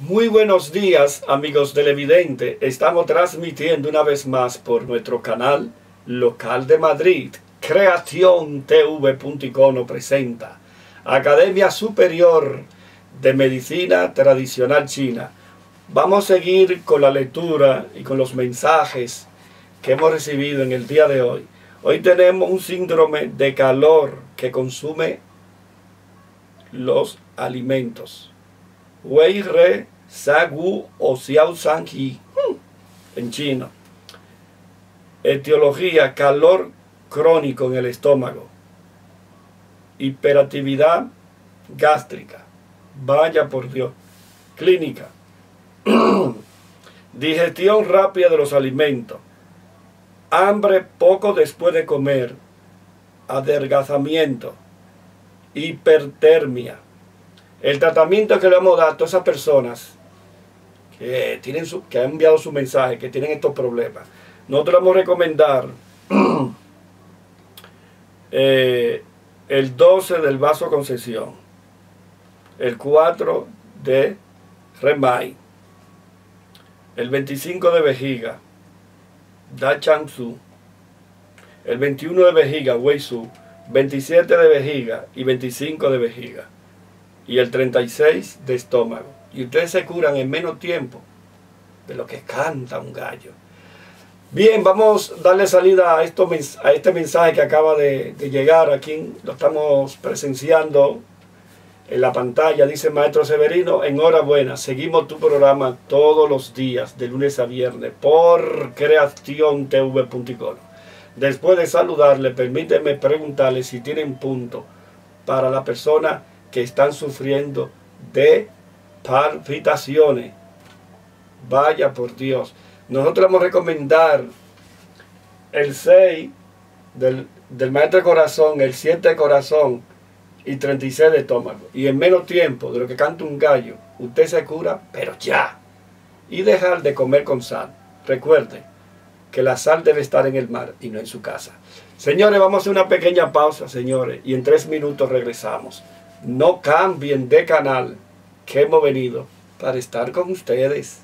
Muy buenos días amigos televidente. Estamos transmitiendo una vez más por nuestro canal local de Madrid. Creación TV.icono presenta Academia Superior de Medicina Tradicional China. Vamos a seguir con la lectura y con los mensajes que hemos recibido en el día de hoy. Hoy tenemos un síndrome de calor que consume los alimentos. Wei Re Sagu o Xiao San hmm, en chino. Etiología, calor crónico en el estómago. Hiperactividad gástrica. Vaya por Dios. Clínica. Digestión rápida de los alimentos. Hambre poco después de comer. Adelgazamiento hipertermia. El tratamiento que le hemos dado a todas esas personas que, tienen su, que han enviado su mensaje, que tienen estos problemas, nosotros vamos a recomendar eh, el 12 del vaso concesión, el 4 de Remai, el 25 de vejiga, Da Changsu, el 21 de vejiga, Wei Su, 27 de vejiga y 25 de vejiga. Y el 36 de estómago. Y ustedes se curan en menos tiempo de lo que canta un gallo. Bien, vamos a darle salida a, esto, a este mensaje que acaba de, llegar aquí. Lo estamos presenciando en la pantalla. Dice Maestro Severino, enhorabuena. Seguimos tu programa todos los días, de lunes a viernes, por creaciontv.com. Después de saludarle, permíteme preguntarle si tienen punto para la persona que están sufriendo de palpitaciones. Vaya por Dios. Nosotros vamos a recomendar el 6 del, del maestro de corazón, el 7 de corazón y 36 de estómago. Y en menos tiempo de lo que canta un gallo, usted se cura, pero ya. Y dejar de comer con sal. Recuerde, que la sal debe estar en el mar y no en su casa. Señores, vamos a hacer una pequeña pausa, señores, y en tres minutos regresamos. No cambien de canal que hemos venido para estar con ustedes.